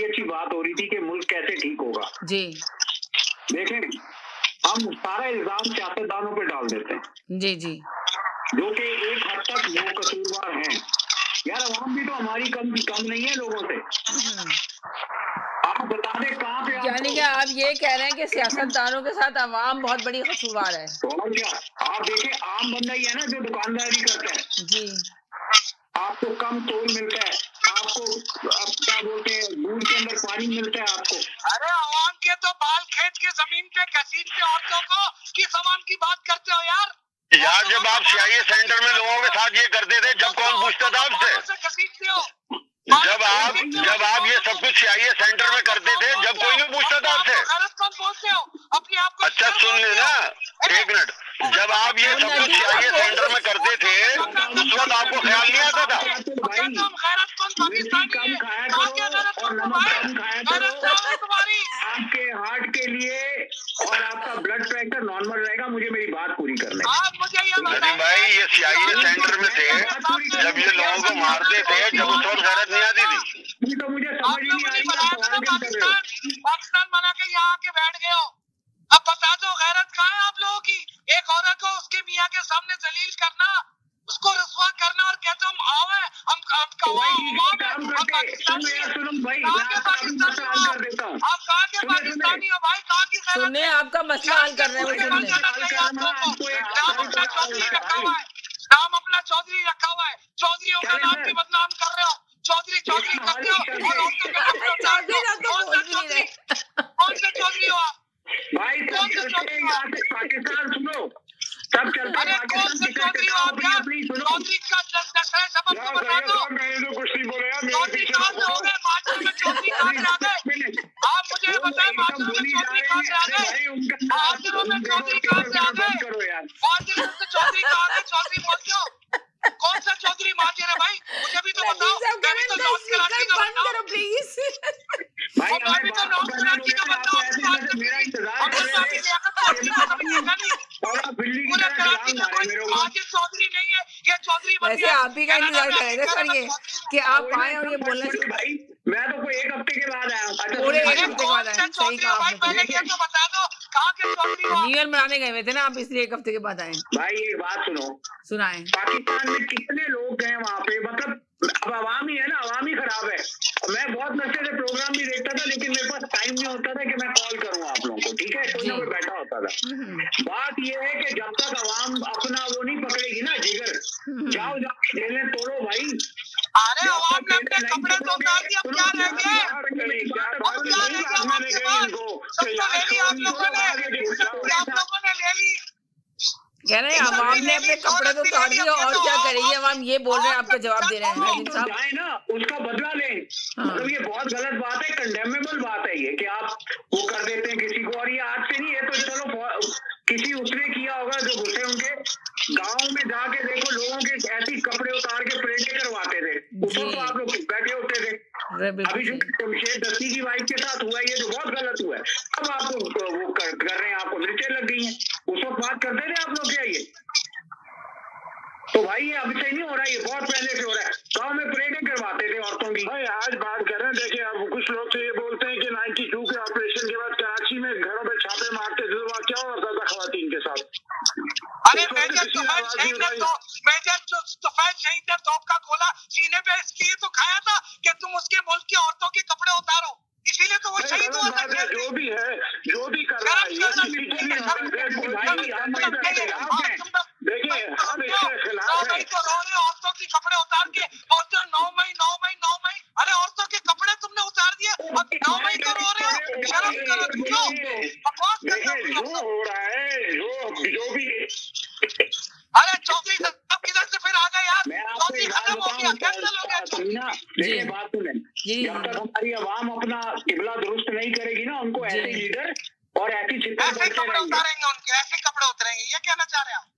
बड़ी अच्छी बात हो रही थी कि मुल्क कैसे ठीक होगा। जी। देखें हम सारा इल्ज़ाम सियासतदानों पे डाल देते हैं। जी जी। जो कि एक हद तक वो कसूरवार हैं। यार अवाम भी तो हमारी कम कम नहीं है लोगों से। आप बता दें कहाँ पे यानी कि आप ये कह रहे हैं कि सियासतदानों के साथ अवाम बहुत बड़ी कसूरवार है। तो क्या? आप देखिए आम बंदा ही है ना जो दुकानदारी करता है। जी। आपको कम तोल मिलता है। आपको आप क्या बोलते हैं दूध के अंदर पानी मिलता है आपको? अरे आवाम के तो बाल खेत के ज़मीन पे घसीटते औरतों को किस आवाम की बात करते हो यार? यार जब आप सीआईए सेंटर में लोगों के साथ ये करते थे जब कौन पूछता था आपसे? हो। जब आप जब आप ये सब कुछ सीआईए सेंटर में करते थे जब कोई नहीं पूछता था आपसे? गैरतमंद बोलते हो? अपने आप को अच्छा सुन ले ना एक मिनट जब आप ये सब कुछ सीआईए सेंटर में करते थे उस वक्त आपको ख्याल नहीं आता था क्या तुम गैरतमंद पाकिस्तानी कम है खाया कहाँ करो के और गैरतमंद नमक भाई कम खाया करो। गैरत कहाँ है तुम्हारी आपके हार्ट के लिए और आपका ब्लड प्रेशर नॉर्मल रहेगा मुझे मेरी बात पूरी करने दें। आप मुझे ये बताइए भाई ये सीआईए सेंटर में थे। जब ये लोगों को मारते थे जब उस वक्त नहीं आती थी। तो मुझे समझ ही नहीं आ रही पाकिस्तान पाकिस्तान बना के यहाँ आके बैठ गए हो। अब बता दो गैरत कहाँ है आप लोगों की? एक औरत को उसके मियाँ के सामने जलील करना उसको रसवा करना और कहते हम आओ हैं तो है, हैं। आपका मसला हल कर देता आप कहाँ के पाकिस्तानी हो भाई कहाँ की सुनने आपका मसला हल कर रहे हैं नाम सुन अपना चौधरी रखा हुआ है। नाम अपना चौधरी रखा हुआ है। चौधरीयों का नाम भी बदनाम कर रहे हो। चौधरी चौधरी करते हो हो। आप तो कौन सा चौधरी कौन सा चौधरी हो आप? भाई कौन सा चौधरी यहाँ से पाकिस्तान हाजिरों चौधरी कहाँ से आ गए? करो यार। माजिर से चौधरी कहाँ से चौधरी बोलते हो कौन सा चौधरी माजिर भाई? मुझे भी तो बताओ। मैं भी तो नॉर्थ कराची का बताओ। प्लीज़ भाई मैं भी तो नॉर्थ कराची का बताओ। मेरा इंतज़ार कर रहे आप पूरे कराची कोई चौधरी नहीं है ये चौधरी बन गया। आप का इंतज़ार सर ये कि आप आए और ये बोलना भाई मैं तो कोई एक हफ़्ते के बाद आया हूँ। अच्छा पूरे एक हफ़्ते बाद से सही कहा भाई? आपने। पहले ये तो बता दो। न्यू ईयर मनाने गए हुए थे ना आप इसलिए एक हफ़्ते के बाद आए। भाई एक बात सुनो। सुनाए। पाकिस्तान में कितने लोग गए वहाँ पे? मतलब अब आवाम ही है ना आवाम ही खराब है। मैं बहुत नशे से प्रोग्राम भी देखता था लेकिन मेरे पास टाइम नहीं होता था कि मैं कॉल करूँ आप लोगों को ठीक है? कोई ना कोई बैठा होता था। हम्म, बात ये है कि जब तक आवाम अपना वो नहीं पकड़ेगी ना जिगर जाओ जाओ जेलें तोड़ो भाई। अरे आवाम ने अपने कपड़े तो उतार दिए अब क्या रह गया अब क्या रह गया आवाम के पास सब तो ले ली आप लोगों ने सब आप लोगों ने ले ली कह रहे हैं अवाम ने अपने कपड़े तो उतार दिए और क्या करेगी? अवाम ये बोल रहे हैं आपका जवाब दे रहे हैं। तो साहब ना उसका बदला लें। हाँ। मतलब ये बहुत गलत बात है कंडेमेबल बात है ये कि आप वो कर देते हैं किसी को और ये आज से नहीं है तो चलो बहुत- किसी उसने किया होगा जो घुसे उनके गाँव में जाके देखो लोगों के ऐसी कपड़े उतार के परेडे करवाते थे उस वक्त जी। तो आप लोग बैठे होते थे अरे अभी जो सही। शमशेर दस्ती की वाइफ के साथ हुआ ये जो बहुत गलत हुआ है। अब आपको वो कर, कर रहे हैं आपको मिर्चें लग गई हैं। उस वक्त बात करते थे आप लोग क्या ये? तो भाई ये अभी से नहीं हो रहा है ये बहुत पहले से हो रहा है। गाँव में परेडें करवाते थे औरतों की। भाई आज बात कर रहे हैं देखिए अब कुछ लोग तो ये बोलते हैं कि नाइन्टी टू के ऑपरेशन के बाद कराची में घरों पे छापे मारते थे तो वहाँ क्या होता था खातन के साथ अरे मेजर तुफैल शहीद ने तो मेजर तुफैल शहीद ने तोप का गोला सीने पे इसलिए तो खाया था कि तुम उसके मुल्क की औरतों के कपड़े उतारो। इसीलिए तो वो शहीद हुआ था जेल में। जो भी है जो भी कर रहा है देखिए हम इसके खिलाफ हैं। रहे औरतों के कपड़े उतार के बोलते नौ मई नौ मई नौ मई। अरे औरतों के कपड़े तुमने उतार दिए। अब नौ मई को रो रहे हो। शर्म करो क्यों? बकवास कर रहे हो जो हो रहा है जो जो भी अरे साहब किधर से फिर आ गए यार? बात खत्म हो गया कैंसिल हो गया बात सुने। जब तक हमारी आवाम अपना किबला दुरुस्त नहीं करेगी ना उनको ऐसे लीडर और ऐसी ऐसे कपड़े उतारेंगे उनके ऐसे कपड़े उतरेंगे ये कहना चाह रहे हैं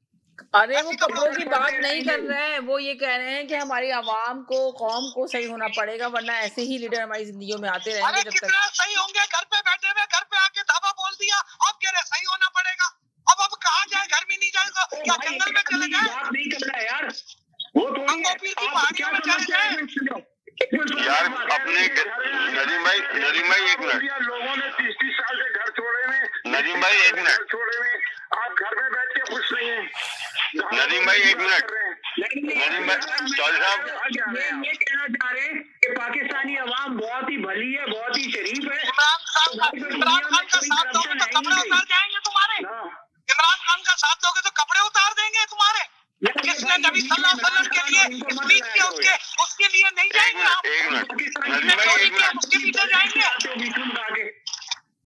अरे वो कपड़ों की बात नहीं कर रहे हैं वो ये कह रहे हैं कि हमारी आवाम को कौम को सही होना पड़ेगा वरना ऐसे ही लीडर हमारी ज़िंदगी में आते रहेंगे जब तक। कितना सही होंगे घर पे बैठे हुए घर पे आके धाबा बोल दिया अब कह रहे सही होना पड़ेगा। अब अब कहाँ जाए घर में नहीं जाएगा क्या जंगल में चले जाए बात नहीं कर रहा है यार वो थोड़ी हम है। कॉपी की आप पहाड़ियों क्या में समझते चले हैं? एक मिनट सुनो। बिल्कुल यार सही बात है। अपने ग- नदीम भाई नदीम भाई एक मिनट तीस तीस साल से घर छोड़े में नदीम भाई, एक मिनट। छोड़े में आप घर में बैठ के खुश नहीं है। नदीम भाई, एक मिनट। नदीम भाई, चौधरी साहब। ये ये कहना चाह रहे हैं कि पाकिस्तानी अवाम बहुत ही भली है बहुत ही शरीफ है। इमरान खान का इमरान खान का साथ दोगे तो कपड़े उतार जाएँगे तुम्हारे। इमरान खान का साथ दोगे तो कपड़े उतार देंगे तुम्हारे। जिसने नबी सल्लल्लाहु अलैहि वसल्लम के लिए उसके उसके लिए नहीं जाएँगे आप।